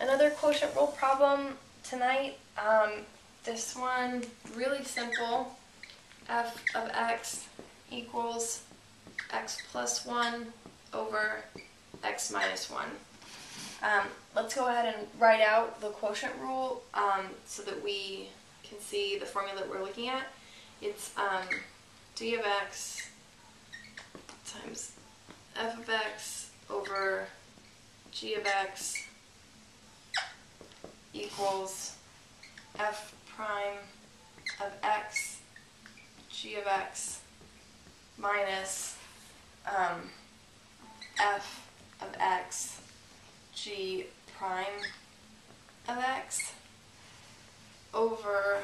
Another quotient rule problem tonight. Um, this one, really simple. f of x equals x plus 1 over x minus 1. Um, let's go ahead and write out the quotient rule um, so that we can see the formula that we're looking at. It's um, d of x times f of x over g of x equals f prime of x g of x minus um, f of x g prime of x over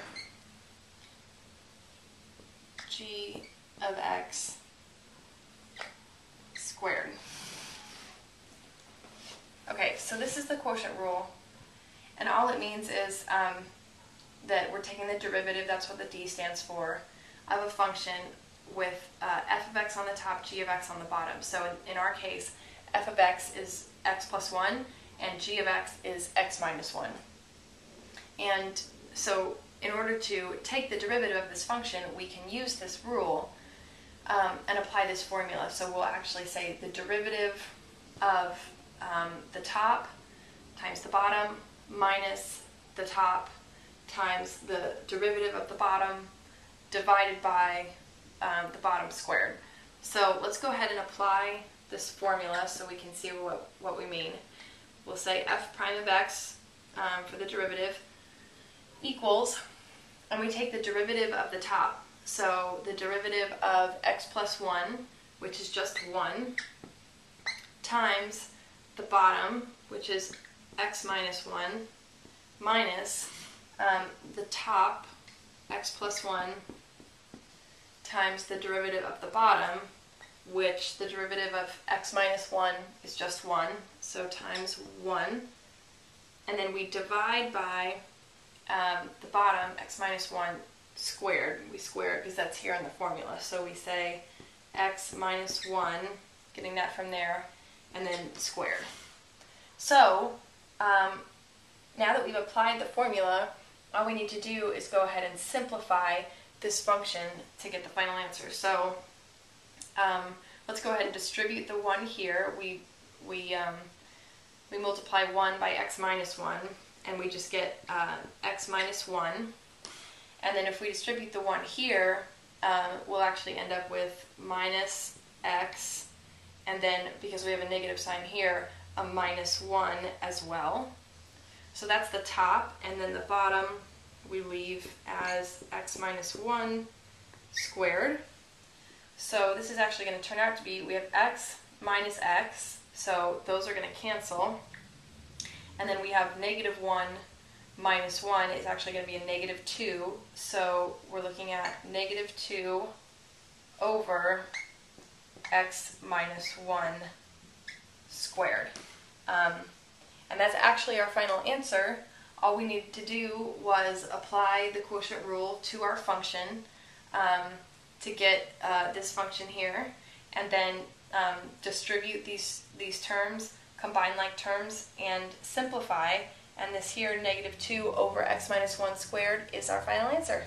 g of x squared. Okay, so this is the quotient rule, and all it means is um, that we're taking the derivative, that's what the d stands for, of a function with uh, f of x on the top, g of x on the bottom. So in, in our case, f of x is x plus 1, and g of x is x minus 1. And so in order to take the derivative of this function, we can use this rule um, and apply this formula. So we'll actually say the derivative of um, the top times the bottom minus the top times the derivative of the bottom divided by um, the bottom squared. So let's go ahead and apply this formula so we can see what, what we mean. We'll say f prime of x um, for the derivative equals, and we take the derivative of the top. So the derivative of x plus 1, which is just 1, times the bottom, which is x minus 1, minus um, the top, x plus 1, times the derivative of the bottom, which the derivative of x minus 1 is just 1, so times 1. And then we divide by um, the bottom, x minus 1 squared. We square it because that's here in the formula. So we say x minus 1, getting that from there, and then squared. So um, now that we've applied the formula, all we need to do is go ahead and simplify this function to get the final answer. So um, let's go ahead and distribute the 1 here. We, we, um, we multiply 1 by x minus 1, and we just get uh, x minus 1. And then if we distribute the 1 here, um, we'll actually end up with minus x, and then because we have a negative sign here, a minus 1 as well. So that's the top, and then the bottom we leave as x minus 1 squared. So this is actually going to turn out to be, we have x minus x, so those are going to cancel. And then we have negative 1 minus 1 is actually going to be a negative 2, so we're looking at negative 2 over x minus 1 squared. Um, and that's actually our final answer. All we needed to do was apply the quotient rule to our function um, to get uh, this function here, and then um, distribute these, these terms, combine like terms, and simplify. And this here, negative 2 over x minus 1 squared, is our final answer.